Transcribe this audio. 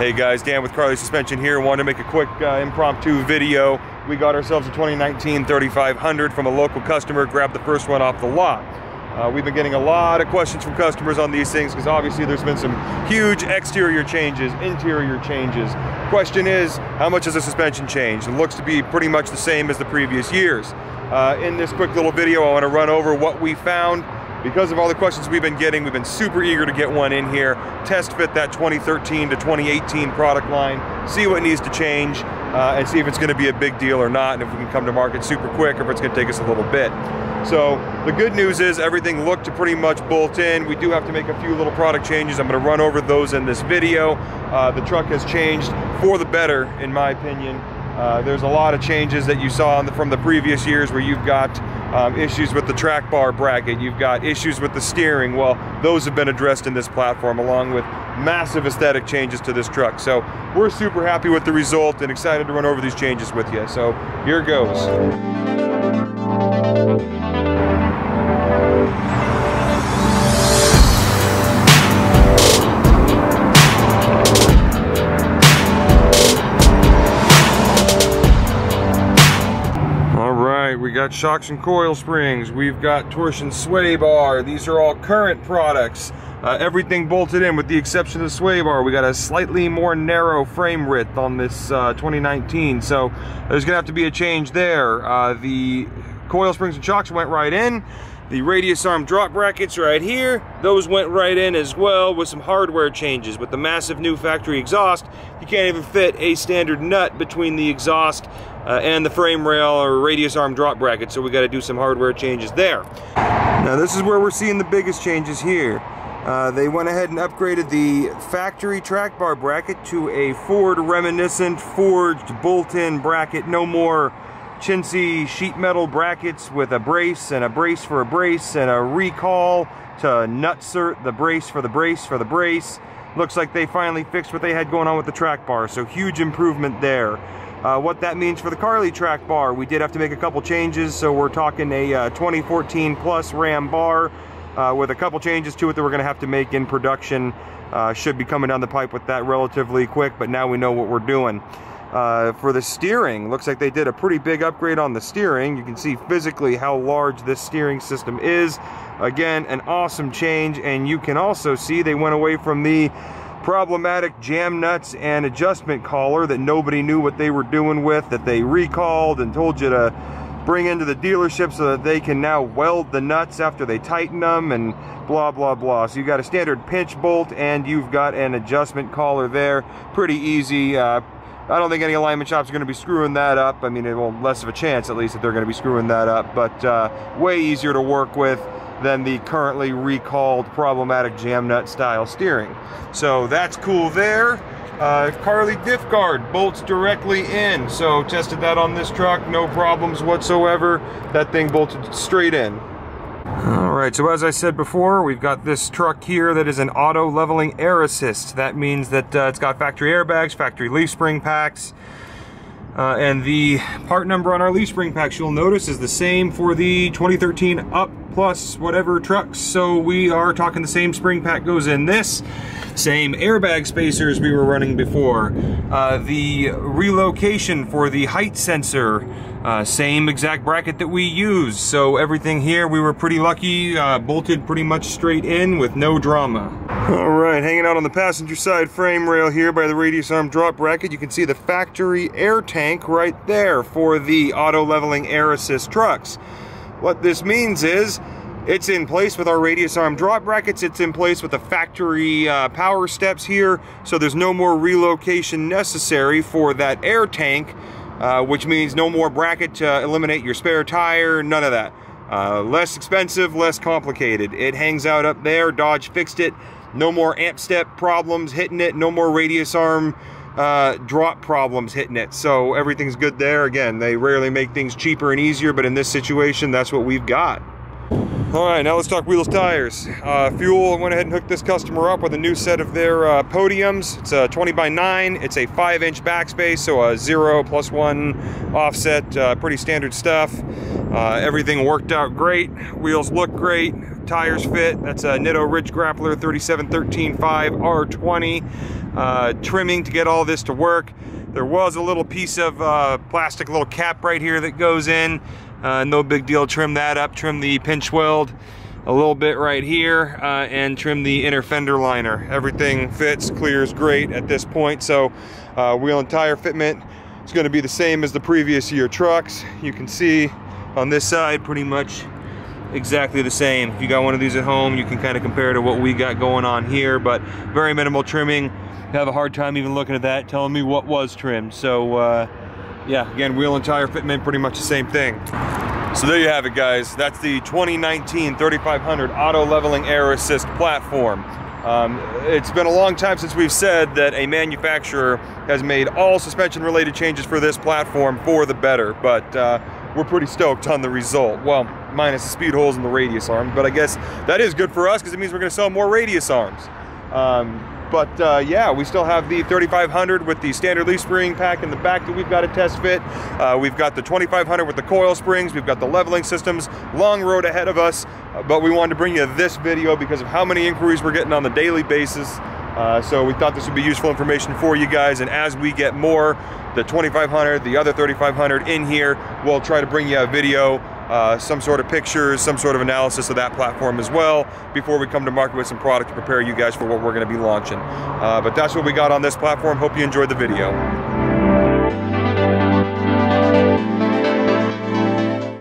Hey guys, Dan with Carli Suspension here. Wanted to make a quick uh, impromptu video. We got ourselves a 2019 3500 from a local customer, grabbed the first one off the lot. Uh, we've been getting a lot of questions from customers on these things because obviously there's been some huge exterior changes, interior changes. Question is, how much has the suspension changed? It looks to be pretty much the same as the previous years. Uh, in this quick little video, I want to run over what we found because of all the questions we've been getting, we've been super eager to get one in here, test fit that 2013 to 2018 product line, see what needs to change, uh, and see if it's gonna be a big deal or not, and if we can come to market super quick, or if it's gonna take us a little bit. So the good news is everything looked to pretty much bolt in. We do have to make a few little product changes. I'm gonna run over those in this video. Uh, the truck has changed for the better, in my opinion. Uh, there's a lot of changes that you saw the, from the previous years where you've got um, issues with the track bar bracket, you've got issues with the steering. Well, those have been addressed in this platform along with massive aesthetic changes to this truck. So we're super happy with the result and excited to run over these changes with you. So here goes. Got shocks and coil springs. We've got torsion sway bar. These are all current products. Uh, everything bolted in with the exception of the sway bar. We got a slightly more narrow frame width on this uh, 2019. So there's gonna have to be a change there. Uh, the coil springs and shocks went right in. The radius arm drop brackets right here, those went right in as well with some hardware changes. With the massive new factory exhaust, you can't even fit a standard nut between the exhaust uh, and the frame rail or radius arm drop bracket, so we got to do some hardware changes there. Now this is where we're seeing the biggest changes here. Uh, they went ahead and upgraded the factory track bar bracket to a Ford reminiscent forged bolt-in bracket. No more chintzy sheet metal brackets with a brace and a brace for a brace and a recall to nutsert the brace for the brace for the brace. Looks like they finally fixed what they had going on with the track bar, so huge improvement there. Uh, what that means for the Carli track bar, we did have to make a couple changes, so we're talking a uh, 2014 plus Ram bar uh, with a couple changes to it that we're going to have to make in production. Uh, should be coming down the pipe with that relatively quick, but now we know what we're doing. Uh, for the steering, looks like they did a pretty big upgrade on the steering. You can see physically how large this steering system is. Again, an awesome change, and you can also see they went away from the problematic jam nuts and adjustment collar that nobody knew what they were doing with, that they recalled and told you to bring into the dealership so that they can now weld the nuts after they tighten them and blah blah blah so you've got a standard pinch bolt and you've got an adjustment collar there pretty easy uh, I don't think any alignment shops are going to be screwing that up. I mean, it well, less of a chance at least that they're going to be screwing that up, but uh, way easier to work with than the currently recalled problematic jam nut style steering. So that's cool there. Uh, Carli diff guard bolts directly in. So tested that on this truck, no problems whatsoever. That thing bolted straight in. Right, so as I said before, we've got this truck here that is an auto leveling air assist. That means that uh, it's got factory airbags, factory leaf spring packs, uh, and the part number on our leaf spring packs you'll notice is the same for the 2013 Up Plus whatever trucks. So we are talking the same spring pack goes in this. Same airbag spacers we were running before. Uh, the relocation for the height sensor, uh, same exact bracket that we use. So everything here, we were pretty lucky, uh, bolted pretty much straight in with no drama. All right, hanging out on the passenger side frame rail here by the radius arm drop bracket, you can see the factory air tank right there for the auto leveling air assist trucks. What this means is it's in place with our radius arm drop brackets. It's in place with the factory uh, power steps here. So there's no more relocation necessary for that air tank, uh, which means no more bracket to eliminate your spare tire, none of that. Uh, less expensive, less complicated. It hangs out up there. Dodge fixed it. No more amp step problems hitting it. No more radius arm uh, drop problems hitting it. So everything's good there. Again, they rarely make things cheaper and easier, but in this situation, that's what we've got. All right, now let's talk wheels tires. Uh, Fuel went ahead and hooked this customer up with a new set of their uh, podiums. It's a 20 by 9. It's a 5 inch backspace, so a 0 plus 1 offset. Uh, pretty standard stuff. Uh, everything worked out great. Wheels look great. Tires fit. That's a Nitto Ridge Grappler 37135 R20. Uh, trimming to get all this to work. There was a little piece of uh, plastic little cap right here that goes in. Uh, no big deal, trim that up, trim the pinch weld a little bit right here uh, and trim the inner fender liner. Everything fits, clears great at this point. So uh, wheel and tire fitment is gonna be the same as the previous year trucks. You can see on this side pretty much exactly the same. If you got one of these at home, you can kind of compare to what we got going on here, but very minimal trimming. Have a hard time even looking at that, telling me what was trimmed. So uh, yeah, again, wheel and tire fitment, pretty much the same thing. So there you have it, guys. That's the 2019 3500 Auto Leveling Air Assist platform. Um, it's been a long time since we've said that a manufacturer has made all suspension related changes for this platform for the better, but uh, we're pretty stoked on the result. Well, minus the speed holes and the radius arm, but I guess that is good for us because it means we're gonna sell more radius arms. Um, but uh, yeah, we still have the 3500 with the standard leaf spring pack in the back that we've got to test fit. Uh, we've got the 2500 with the coil springs. We've got the leveling systems. Long road ahead of us, uh, but we wanted to bring you this video because of how many inquiries we're getting on the daily basis. Uh, so we thought this would be useful information for you guys. And as we get more, the 2500, the other 3500 in here, we'll try to bring you a video uh, some sort of pictures, some sort of analysis of that platform as well before we come to market with some product to prepare you guys for what we're going to be launching. Uh, but that's what we got on this platform. Hope you enjoyed the video.